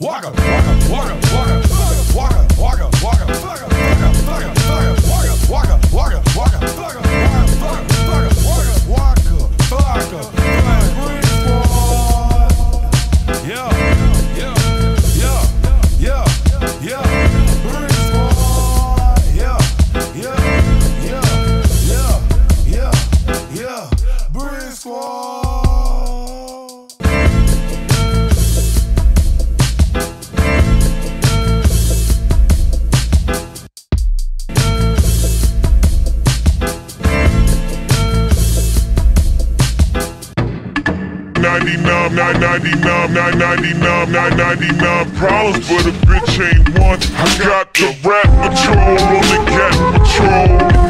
Waka, waka, waka, waka, waka, waka, waka, waka, waka, waka, waka, waka, waka, waka, waka, numb, not 99, not problems, but a bitch ain't one. I got the rap patrol on the cat patrol.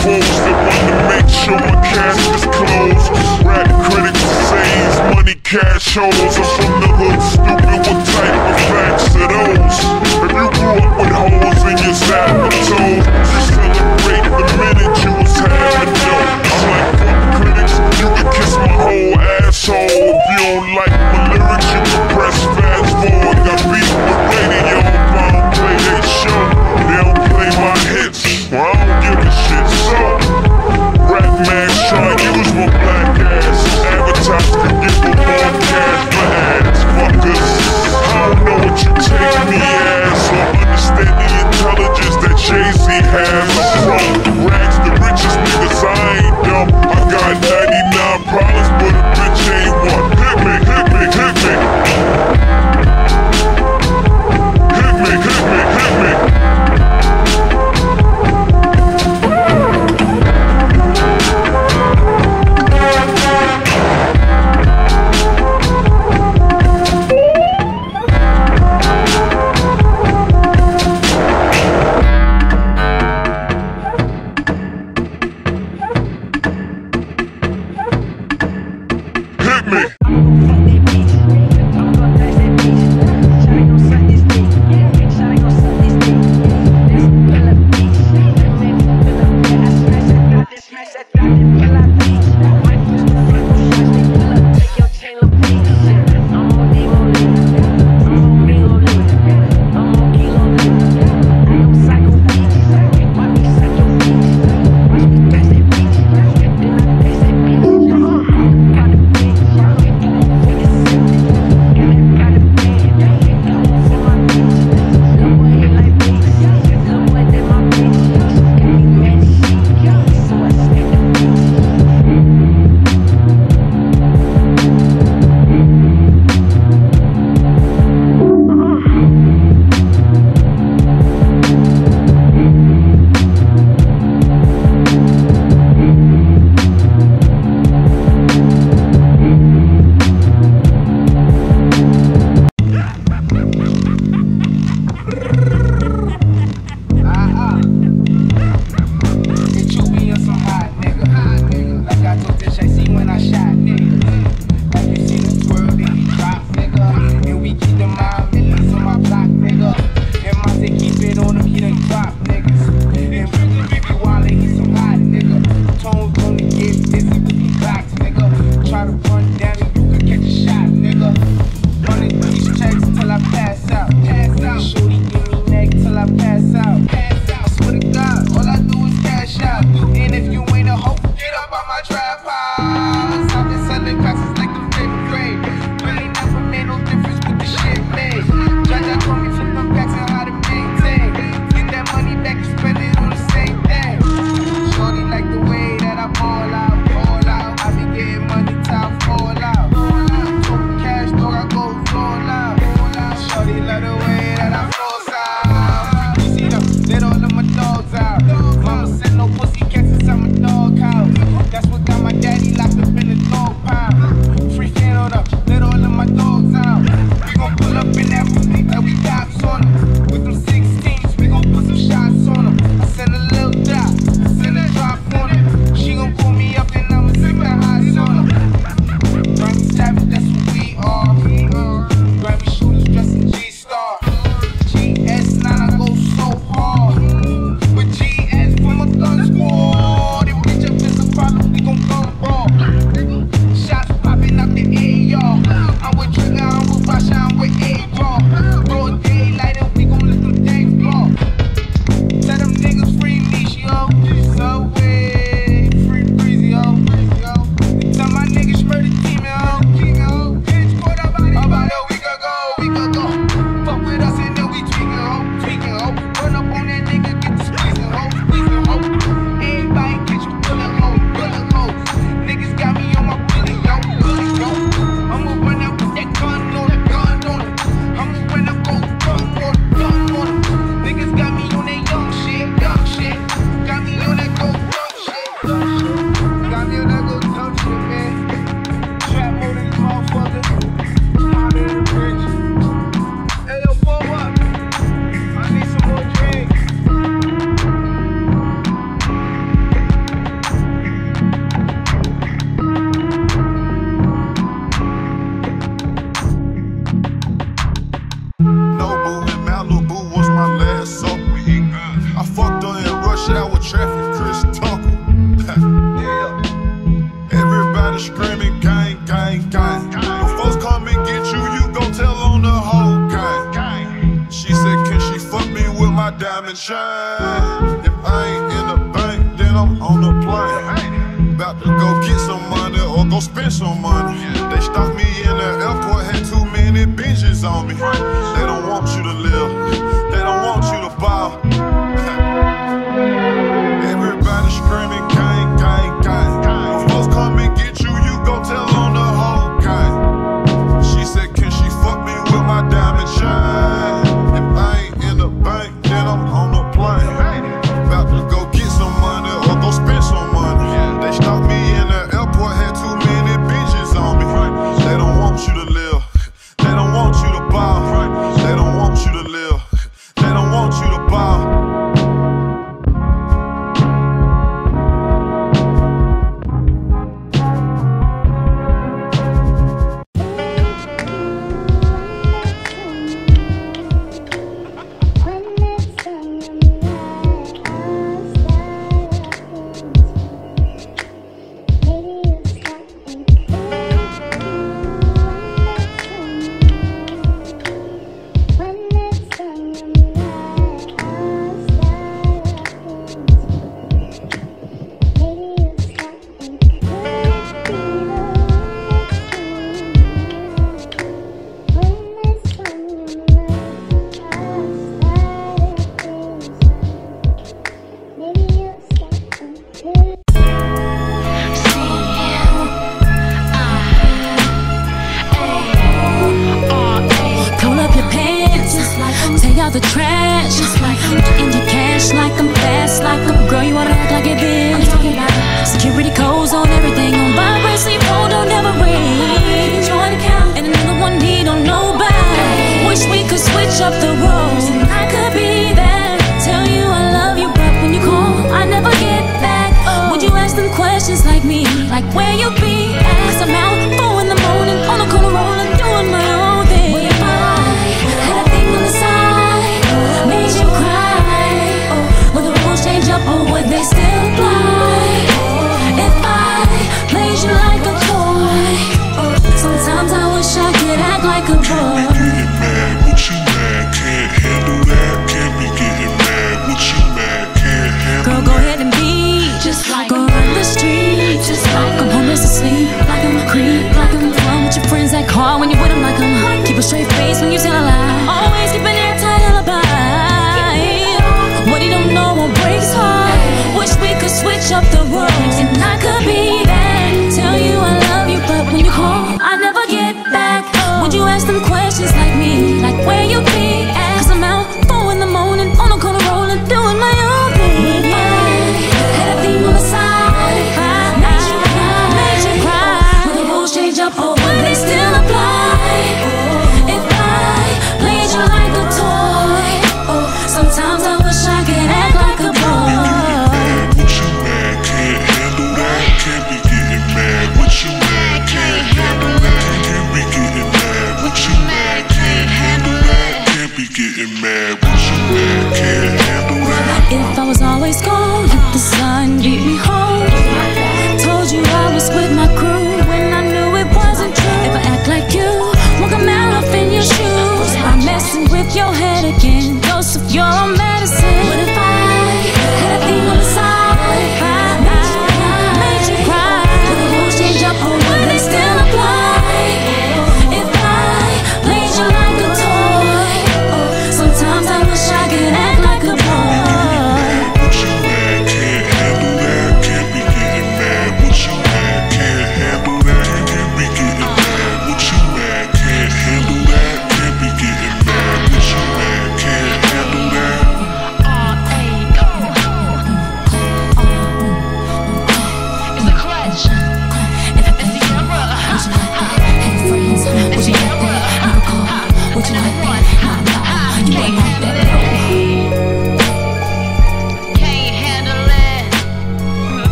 Fools that wanna make sure my cash is closed. Rap critics say money cash holes. I'm from the hood, stupid. What type of facts are those? If you grew up with holes in your saddle toes. like my lyrics, you can press fast forward.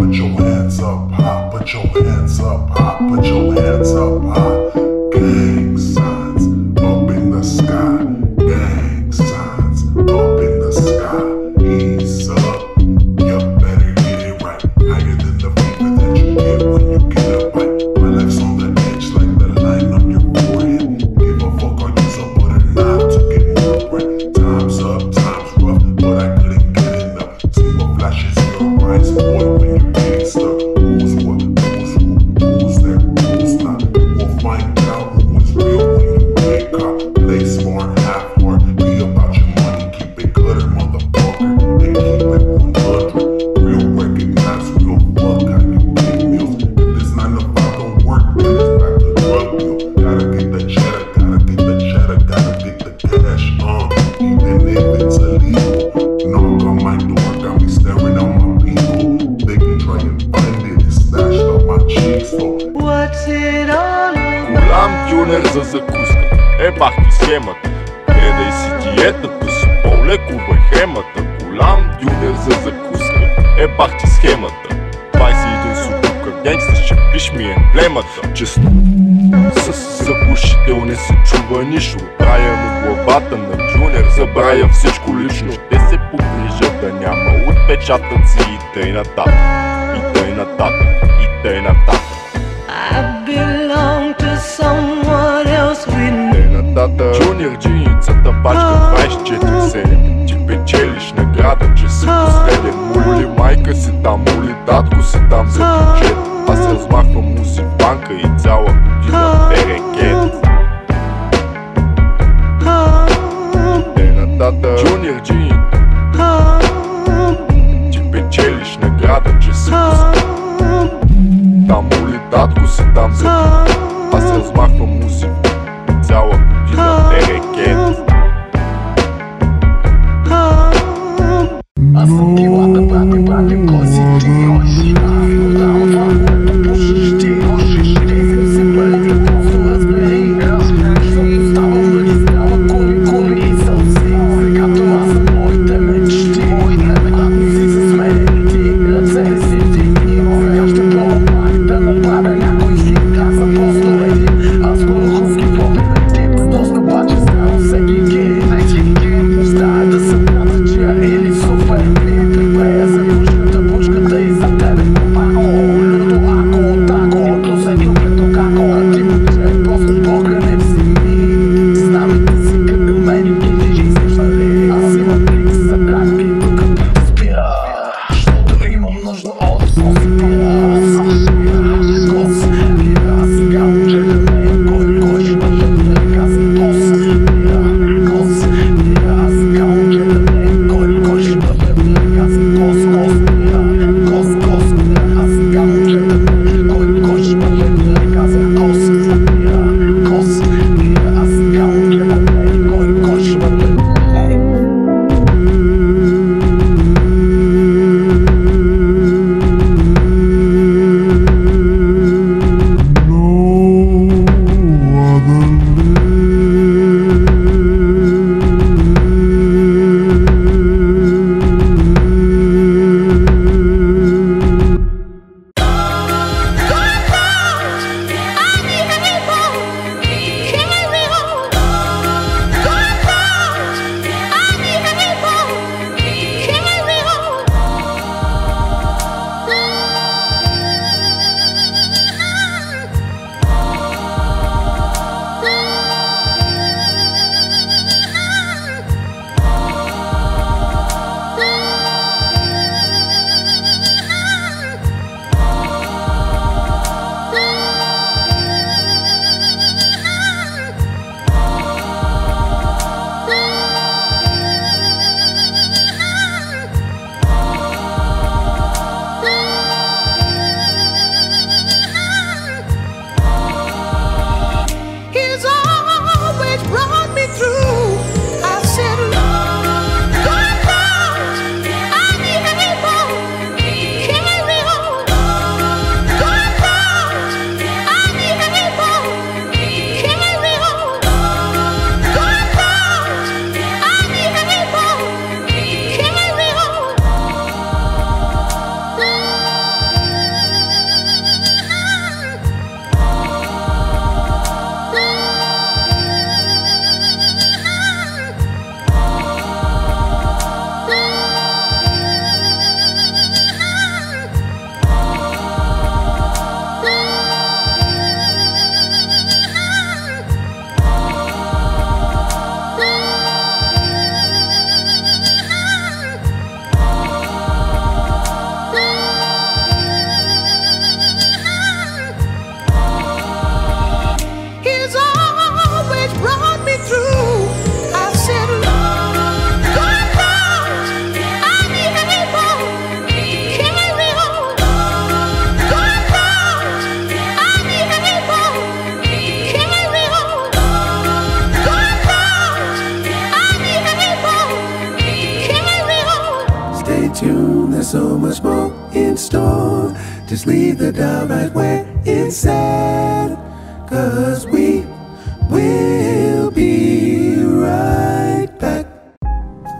put your hands up high, put your hands up high, put your hands up high. Разпах ти схемата 21 сутука гангстър ще пиш ми емблемата. Често с заглушител не се чува нищо. Рая на главата на Джунер, забравя всичко лично. Те се погрижат да няма отпечатъци. И тъй нататък И тъй нататък, и тъй нататък. I belong to someone else with me Тъй нататък, джуниор джиницата пачка 24-7 สีดำสี door. Just leave the doubt right where it said. Cause we will be right back.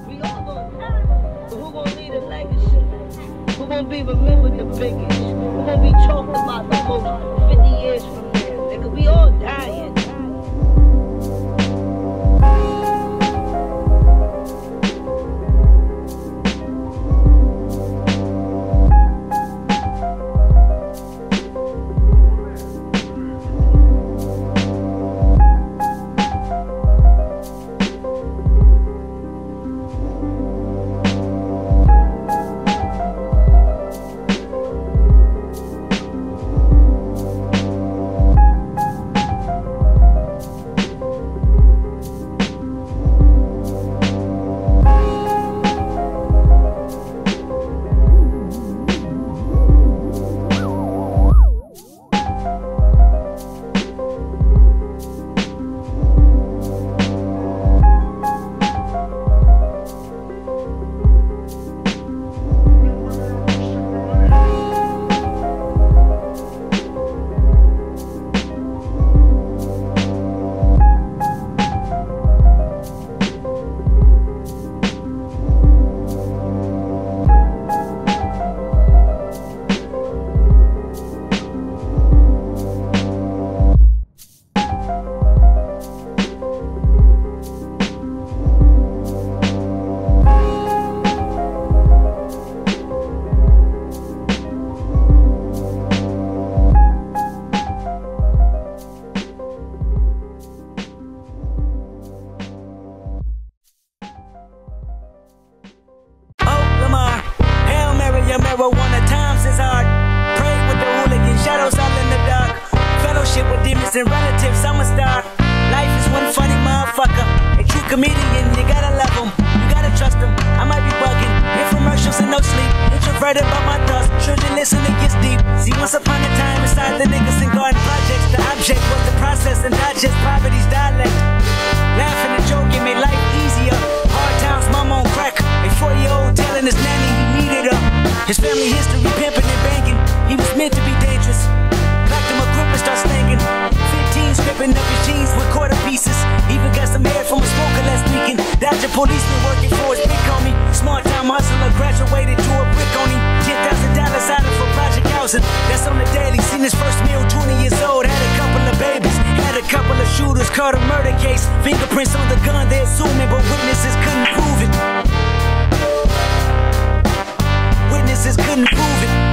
We all gonna die. But who gonna lead us like? Who gonna be remembered the biggest? Policeman working for his big homie. Smart time hustler graduated to a brick on him. $10,000 out of for project housing. That's on the daily. Seen his first meal, 20 years old. Had a couple of babies. Had a couple of shooters. Caught a murder case. Fingerprints on the gun, They're assuming, but witnesses couldn't prove it. Witnesses couldn't prove it.